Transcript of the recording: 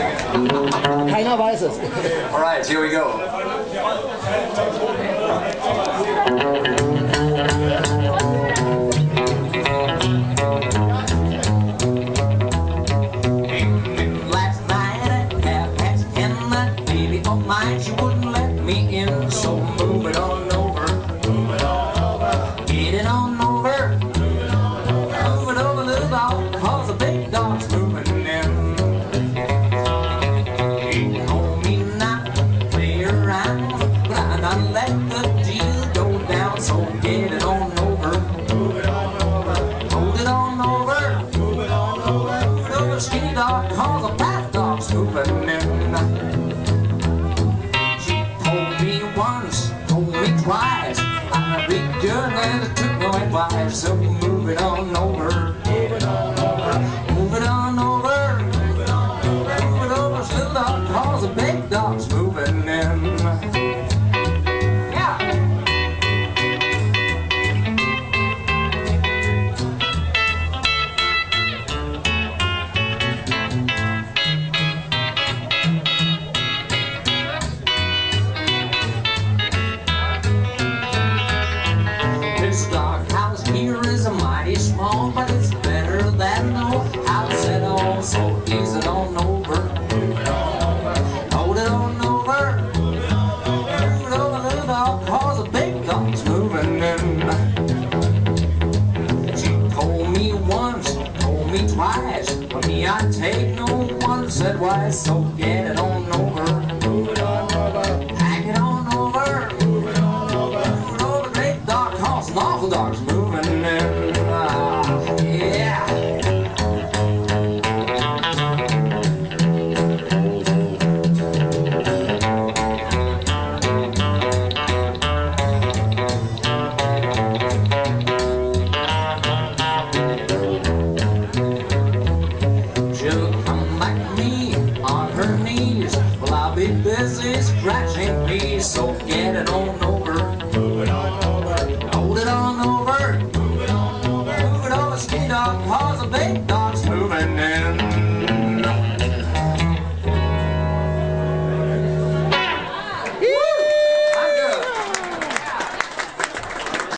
Keiner weiß es. All right, here we go. Last night half past ten, that baby of mine, she wouldn't let me in. So done let the deal go down. So get it on over. Move it on over. Hold it on over. Move it on over. Move it over, skinny dog, cause the fat dog's moving in. She told me once, told me twice. I'd be and it took no advice. So move it on over. Move it on over. Move it on over. Move it on over. Move it over, little dog, cause the big dog's moving in. Ease it on over. Hold it on over. Move it over, little dog, cause the big dog's moving in. She told me once, told me twice, but me I take no one said why. So get it on over. Move on on. Move on. Move an awful dog's moving in. flashing, please. So get it on over. Move it on over. Hold it on over. Move it on over. Move it over, ski dog. Cause the big dog's moving in.